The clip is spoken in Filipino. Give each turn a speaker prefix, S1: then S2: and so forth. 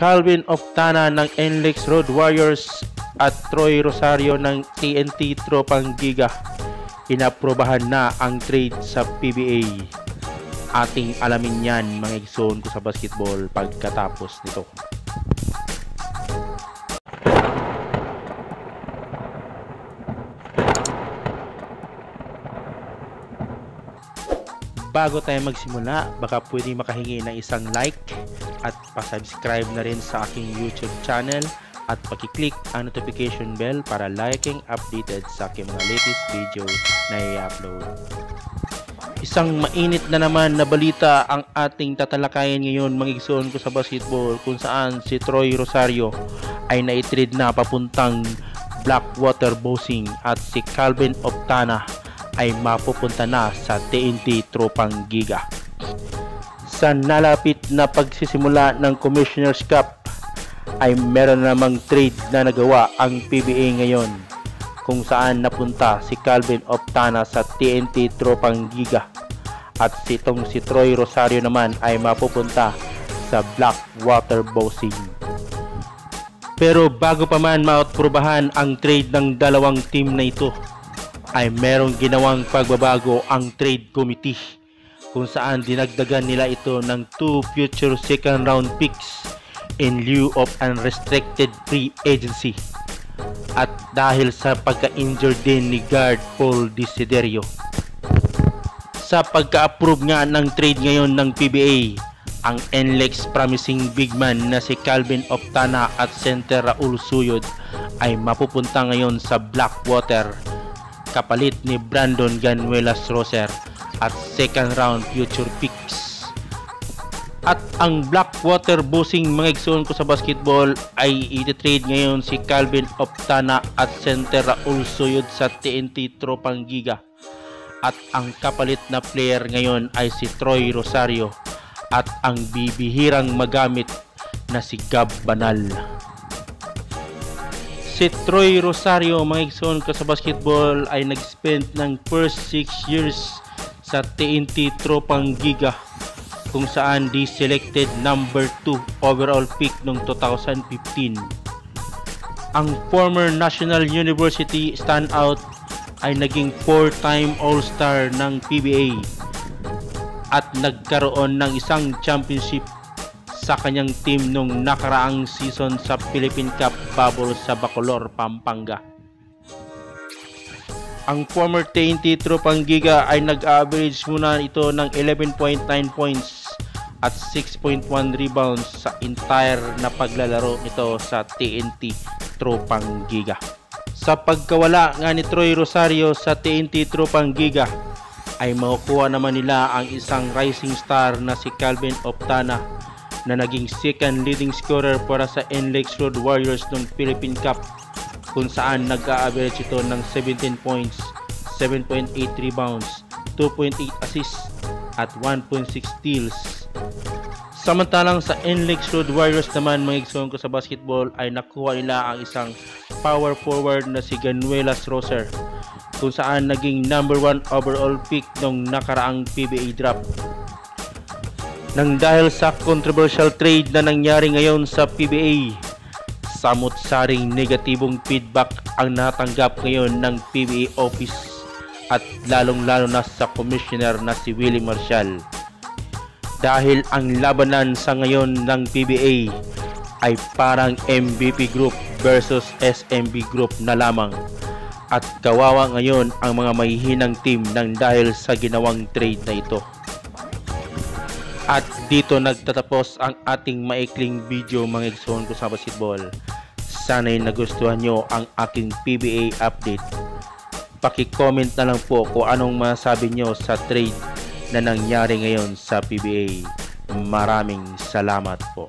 S1: Calvin Oftana ng NLEX Road Warriors at Troy Rosario ng TNT Tropang Giga. Inaprobahan na ang trade sa PBA. Ating alamin yan mga igsoon ko sa basketball pagkatapos nito. Bago tayo magsimula, baka pwede makahingi ng isang like at pa-subscribe na rin sa aking YouTube channel at pakiclick ang notification bell para liking updated sa aking mga latest video na i-upload. Isang mainit na naman na balita ang ating tatalakayin ngayon magigsoon ko sa basketball kung saan si Troy Rosario ay naitrade na papuntang Blackwater Bossing at si Calvin Optana ay mapupunta na sa TNT Tropang Giga. Sa nalapit na pagsisimula ng Commissioner's Cup ay meron namang trade na nagawa ang PBA ngayon kung saan napunta si Calvin Optana sa TNT Tropang Giga at si itong si Troy Rosario naman ay mapupunta sa Blackwater Bossing. Pero bago pa man mautprobahan ang trade ng dalawang team na ito ay merong ginawang pagbabago ang trade committee kung saan dinagdagan nila ito ng two future second round picks in lieu of unrestricted free agency at dahil sa pagka-injured din ni guard Paul Desiderio. Sa pagka-approve nga ng trade ngayon ng PBA, ang NLEX promising big man na si Calvin Optana at center Raul Suyod ay mapupunta ngayon sa Blackwater kapalit ni Brandon Ganuelas Roser at second round future picks. At ang Blackwater Bossing mga ko sa basketball ay i-trade ngayon si Calvin Optana at center Raul Suyod sa TNT Tropang Giga. At ang kapalit na player ngayon ay si Troy Rosario at ang bibihirang magamit na si Gab Banal. Si Troy Rosario, mga igsoon ko sa basketball, ay nag-spend ng first 6 years sa TNT Tropang Giga kung saan di selected number 2 overall pick noong 2015. Ang former National University standout ay naging 4-time All-Star ng PBA at nagkaroon ng isang championship sa kanyang team nung nakaraang season sa Philippine Cup Bubble sa Bacolor, Pampanga. Ang former TNT Tropang Giga ay nag-average muna ito ng 11.9 points at 6.1 rebounds sa entire na paglalaro nito sa TNT Tropang Giga. Sa pagkawala nga ni Troy Rosario sa TNT Tropang Giga, ay makukuha naman nila ang isang rising star na si Calvin Optana na naging second leading scorer para sa NLEX Road Warriors ng Philippine Cup kung saan nag-average ito ng 17 points, 7.8 rebounds, 2.8 assists at 1.6 steals. Samantalang sa NLEX Road Warriors naman mga ko sa basketball ay nakuha nila ang isang power forward na si Ganuelas Roser kung saan naging number 1 overall pick nung nakaraang PBA draft nang dahil sa controversial trade na nangyari ngayon sa PBA. Samot-saring negatibong feedback ang natanggap ngayon ng PBA office at lalong-lalo na sa commissioner na si Willie Marshall. Dahil ang labanan sa ngayon ng PBA ay parang MVP Group versus SMB Group na lamang at kawawa ngayon ang mga mahihinang team nang dahil sa ginawang trade na ito. At dito nagtatapos ang ating maikling video mga Exxon ko sa basketball. Sana'y nagustuhan nyo ang aking PBA update. Paki-comment na lang po kung anong masabi nyo sa trade na nangyari ngayon sa PBA. Maraming salamat po.